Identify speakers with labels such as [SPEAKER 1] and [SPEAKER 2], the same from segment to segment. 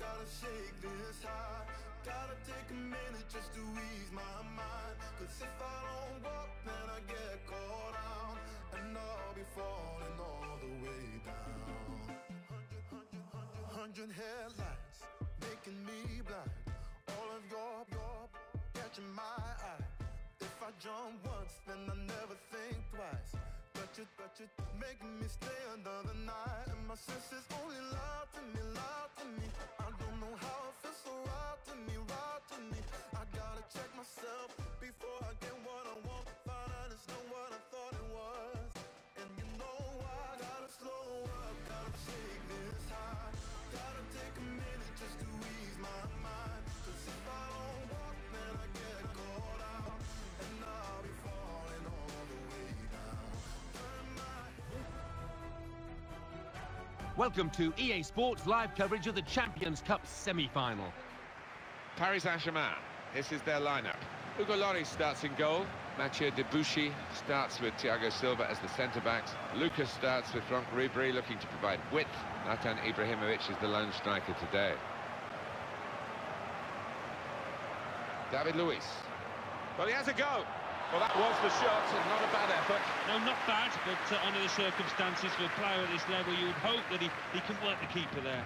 [SPEAKER 1] Gotta shake this high. Gotta take a minute just to ease my mind. Cause if I don't walk, then I get caught out. And I'll be falling all the way down. Hundred headlights making me blind. All of your, your catching my eye. If I jump once, then I never think twice. But you, but you making me stay another night. And my senses only lie to me, lie to me.
[SPEAKER 2] Welcome to EA Sports live coverage of the Champions Cup semi-final.
[SPEAKER 3] Paris Saint-Germain, this is their lineup. Hugo Lloris starts in goal. Mathieu Debuchy starts with Thiago Silva as the centre-backs. Lucas starts with Franck Ribéry looking to provide width. Zlatan Ibrahimovic is the lone striker today. David Luiz. Well, he has a go. Well, that was the shot, and not a bad effort.
[SPEAKER 4] No, not bad, but uh, under the circumstances for a player at this level, you would hope that he, he can work the keeper there.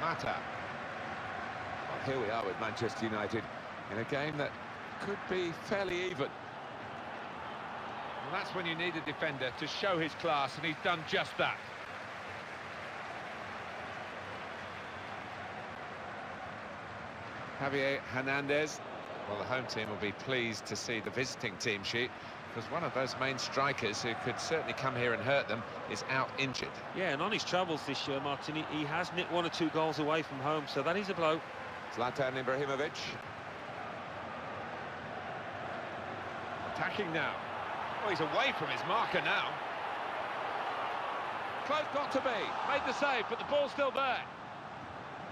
[SPEAKER 3] Mata. Well, here we are with Manchester United in a game that could be fairly even. Well, that's when you need a defender to show his class, and he's done just that. Javier Hernandez. Well, the home team will be pleased to see the visiting team sheet because one of those main strikers who could certainly come here and hurt them is out injured.
[SPEAKER 4] Yeah, and on his travels this year, Martin, he, he has nicked one or two goals away from home, so that is a blow.
[SPEAKER 3] Zlatan Ibrahimovic. Attacking now. Oh, he's away from his marker now. Close got to be. Made the save, but the ball's still there.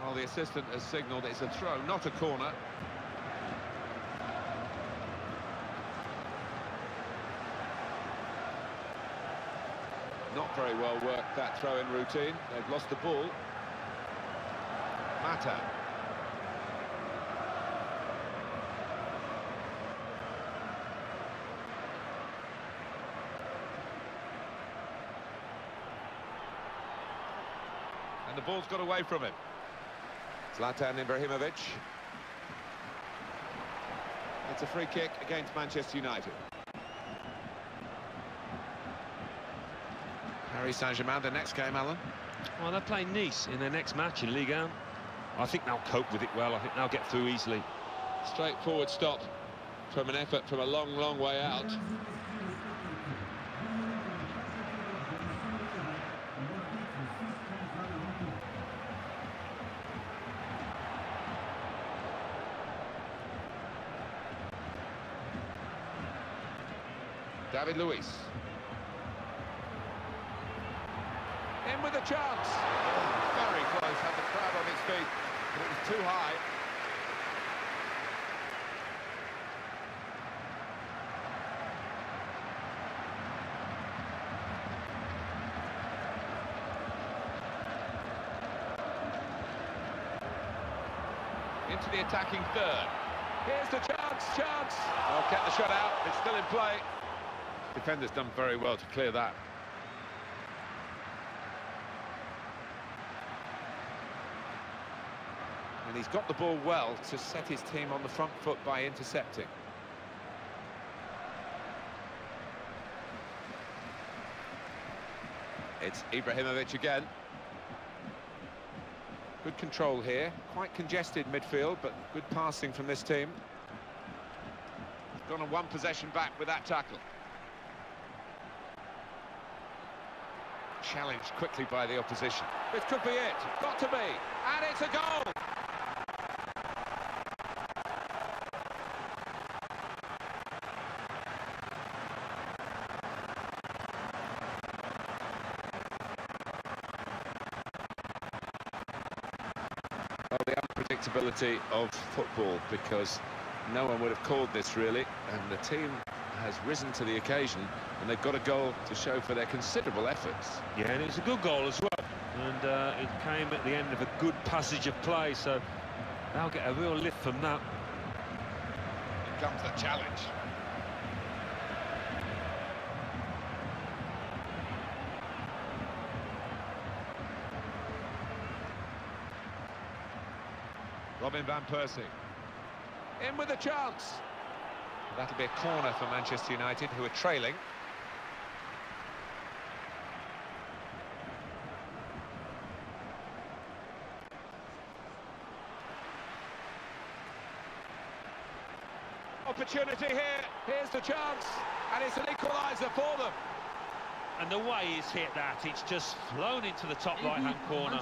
[SPEAKER 3] Well, the assistant has signalled it's a throw, not a corner. Not very well worked, that throw-in routine. They've lost the ball. Mata. The ball's got away from him. Zlatan Ibrahimovic. It's a free kick against Manchester United. Paris Saint-Germain, the next game, Alan.
[SPEAKER 4] Well, they're playing Nice in their next match in Ligue 1. I think they'll cope with it well. I think they'll get through easily.
[SPEAKER 3] Straightforward stop from an effort from a long, long way out. Luiz. In with a chance. Very close, had the crowd on his feet, but it was too high. Into the attacking third. Here's the chance, chance. Well, get the shot out, it's still in play. Defender's done very well to clear that. And he's got the ball well to set his team on the front foot by intercepting. It's Ibrahimovic again. Good control here. Quite congested midfield, but good passing from this team. He's gone on one possession back with that tackle. Challenged quickly by the opposition. This could be it. Got to be. And it's a goal. Well, the unpredictability of football because no one would have called this really, and the team has risen to the occasion, and they've got a goal to show for their considerable efforts.
[SPEAKER 4] Yeah, and it's a good goal as well. And uh, it came at the end of a good passage of play, so they'll get a real lift from that.
[SPEAKER 3] Here comes the challenge. Robin Van Persie. In with a chance. That'll be a corner for Manchester United, who are trailing. Opportunity here. Here's the chance. And it's an equaliser for them.
[SPEAKER 4] And the way he's hit that, it's just flown into the top right-hand corner.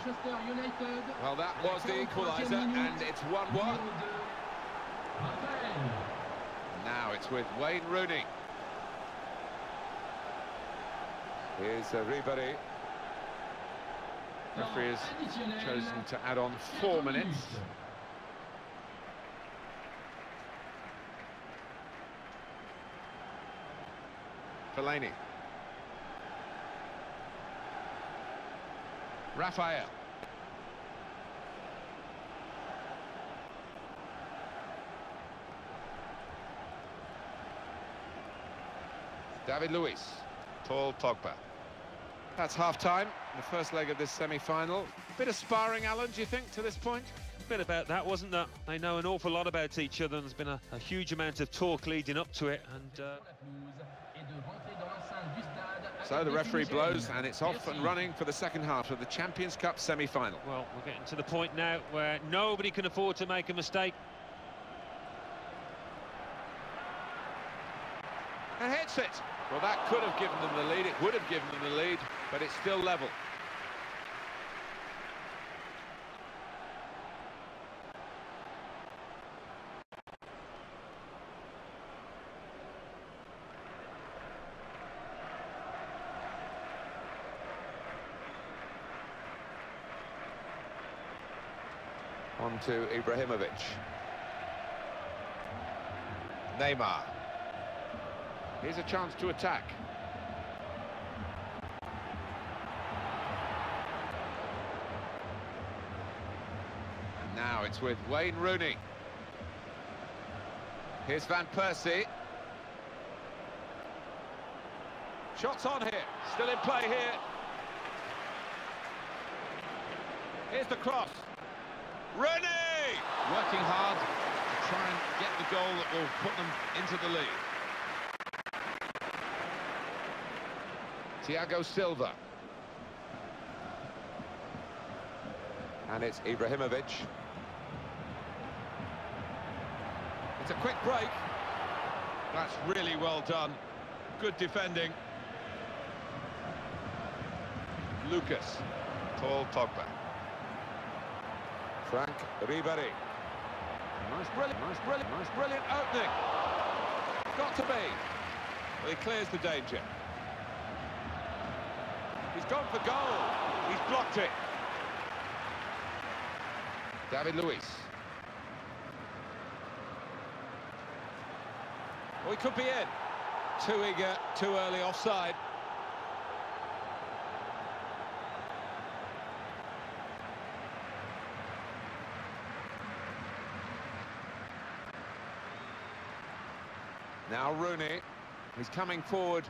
[SPEAKER 3] Well, that was the equaliser, and it's 1-1. Now it's with Wayne Rooney. Here's uh, Ribéry. Referee has chosen to add on four minutes. Fellaini. Raphael. David Luiz. Paul Pogba. That's half-time, the first leg of this semi-final. Bit of sparring, Alan, do you think, to this point?
[SPEAKER 4] A bit about that, wasn't there? They know an awful lot about each other, and there's been a, a huge amount of talk leading up to it. And uh...
[SPEAKER 3] So the referee blows, and it's off and running for the second half of the Champions Cup semi-final.
[SPEAKER 4] Well, we're getting to the point now where nobody can afford to make a mistake.
[SPEAKER 3] And hits it. Well, that could have given them the lead. It would have given them the lead, but it's still level. On to Ibrahimovic. Neymar. Here's a chance to attack. And now it's with Wayne Rooney. Here's Van Persie. Shots on here, still in play here. Here's the cross. Rooney! Working hard to try and get the goal that will put them into the lead. Thiago Silva. And it's Ibrahimovic. It's a quick break. That's really well done. Good defending. Lucas. Paul Pogba. Franck Ribéry. Nice, brilliant, nice, brilliant, nice, brilliant opening. Got to be. Well, he clears the danger. He's gone for goal. He's blocked it. David Luiz. Oh, he could be in. Too eager, too early offside. Now Rooney. He's coming forward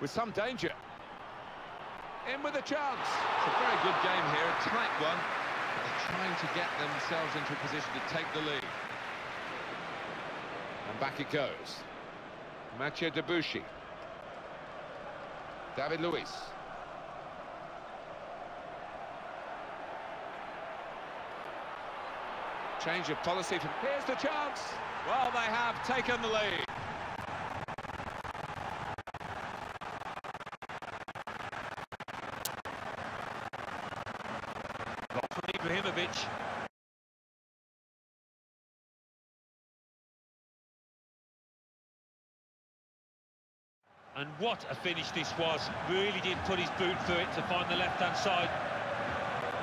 [SPEAKER 3] with some danger. In with a chance.
[SPEAKER 5] It's a very good game here, a tight one. They're trying to get themselves into a position to take the lead.
[SPEAKER 3] And back it goes. Mathieu Debuchy. David Luiz. Change of policy. From... Here's the chance. Well, they have taken the lead.
[SPEAKER 4] Block from Ibrahimovic. And what a finish this was. Really did put his boot through it to find the left-hand side.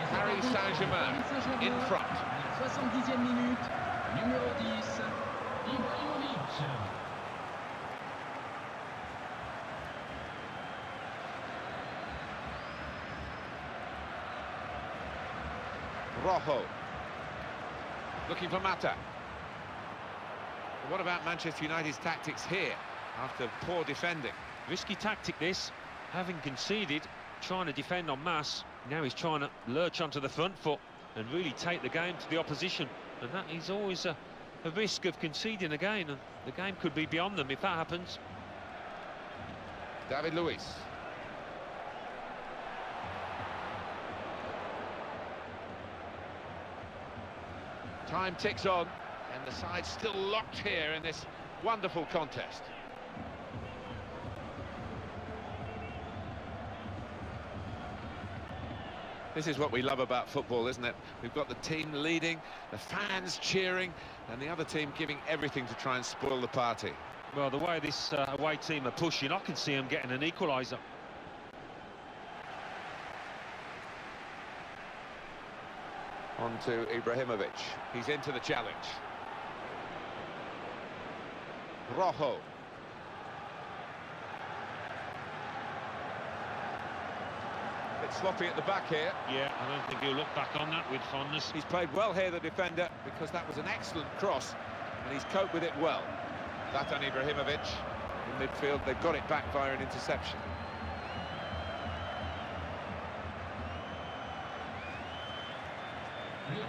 [SPEAKER 3] Paris Saint-Germain in front.
[SPEAKER 6] 70e minute, numéro 10, Ibrahimovic.
[SPEAKER 3] Rojo. Looking for Mata. What about Manchester United's tactics here after poor defending?
[SPEAKER 4] Risky tactic this, having conceded, trying to defend on mass. Now he's trying to lurch onto the front foot and really take the game to the opposition. And that is always a, a risk of conceding again. And the game could be beyond them if that happens.
[SPEAKER 3] David Luiz. Time ticks on, and the side's still locked here in this wonderful contest. This is what we love about football, isn't it? We've got the team leading, the fans cheering, and the other team giving everything to try and spoil the party.
[SPEAKER 4] Well, the way this uh, away team are pushing, I can see them getting an equaliser.
[SPEAKER 3] On to Ibrahimovic. He's into the challenge. Rojo. Bit sloppy at the back here.
[SPEAKER 4] Yeah, I don't think he'll look back on that with fondness.
[SPEAKER 3] He's played well here, the defender, because that was an excellent cross, and he's coped with it well. Zlatan Ibrahimovic in midfield. They've got it back via an interception.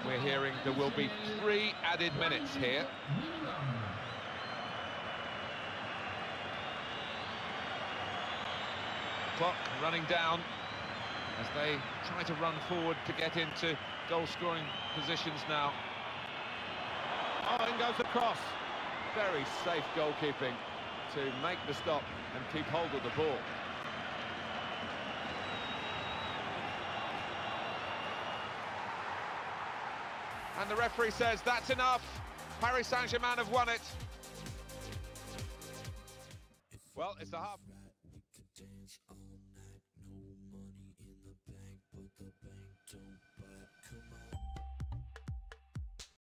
[SPEAKER 3] We're hearing there will be three added minutes here. Clock running down as they try to run forward to get into goal-scoring positions now. Oh, in goes the cross. Very safe goalkeeping to make the stop and keep hold of the ball. And the referee says that's enough. Paris Saint-Germain have won it. Well, it's the half.